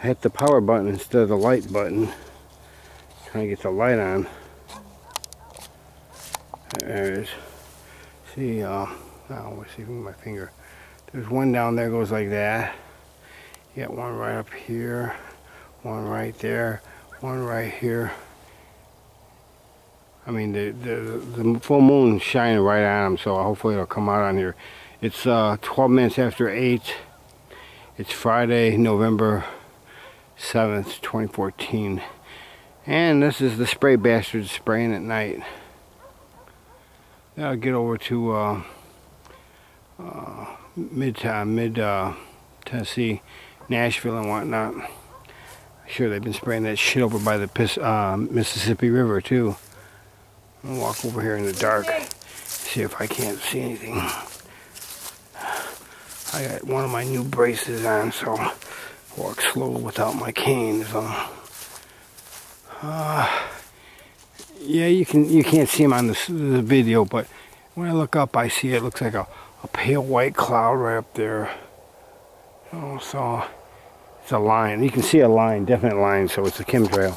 Hit the power button instead of the light button. Trying to get the light on. There it is. See, uh, now let's see my finger. There's one down there goes like that. You got one right up here, one right there, one right here. I mean, the, the, the full moon shining right on them, so hopefully it'll come out on here. It's uh, 12 minutes after 8. It's Friday, November 7th, 2014. And this is the spray bastard spraying at night. I'll get over to uh, uh, mid uh, mid uh, Tennessee, Nashville and whatnot. Sure, they've been spraying that shit over by the uh, Mississippi River too. I'll walk over here in the dark, see if I can't see anything. I got one of my new braces on, so walk slow without my cane. So, uh, yeah, you can you can't see them on the, the video, but when I look up, I see it looks like a, a pale white cloud right up there. Oh, so it's a line. You can see a line, definite line, so it's a chemtrail.